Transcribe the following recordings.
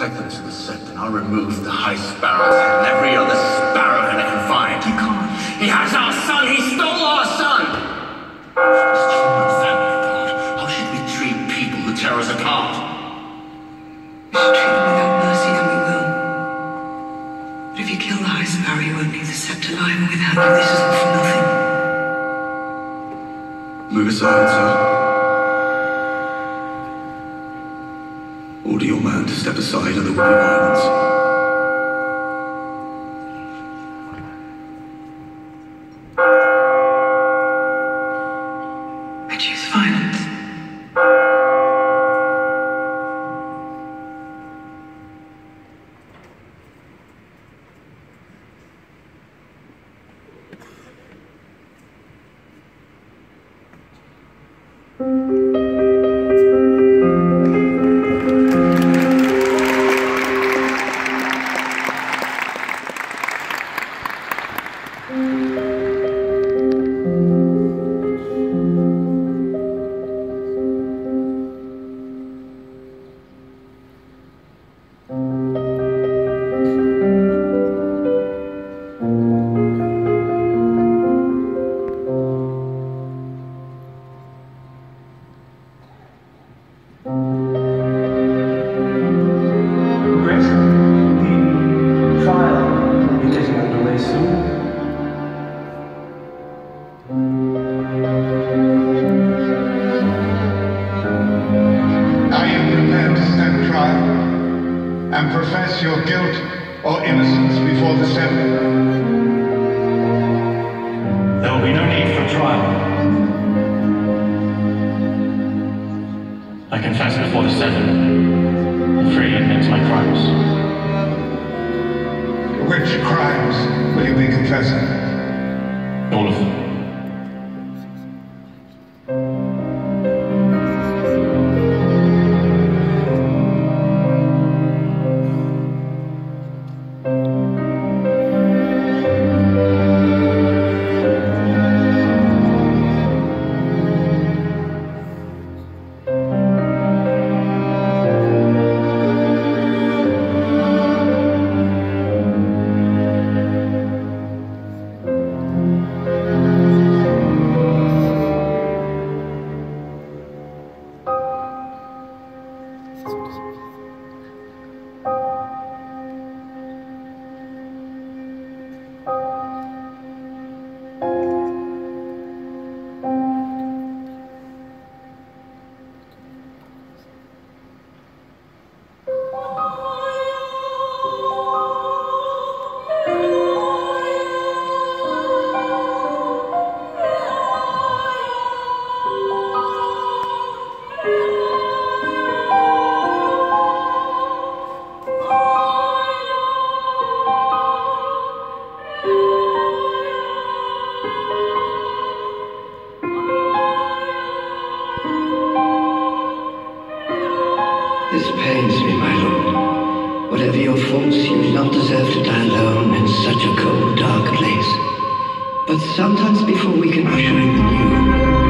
Take them to the and I'll remove the high sparrow's head and every other sparrow head I can find. You can't. He has our son! He stole our son! It's human family. How should we treat people who tear us apart? We should treat them without mercy, and we will. But if you kill the High Sparrow, you won't leave the Sept alive, and without you, this is all for nothing. Move aside, sir. Order your man to step aside be violence. I confess before the seven and freely admit my crimes. Which crimes will you be confessing? All of them. Pains me, my lord. Whatever your faults, you do not deserve to die alone in such a cold, dark place. But sometimes before we can usher in the new,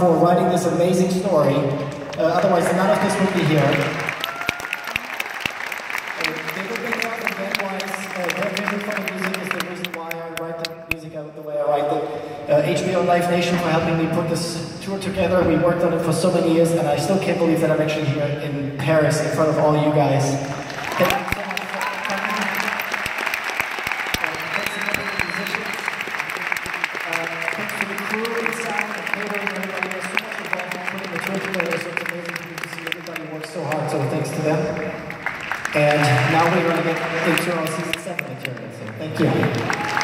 for writing this amazing story. Uh, otherwise, none of this would be here. Uh, David and Ben uh, their music is the reason why I write the music out the way I write it. Uh, HBO Live Nation for helping me put this tour together. We worked on it for so many years, and I still can't believe that I'm actually here in Paris in front of all you guys. Thank you.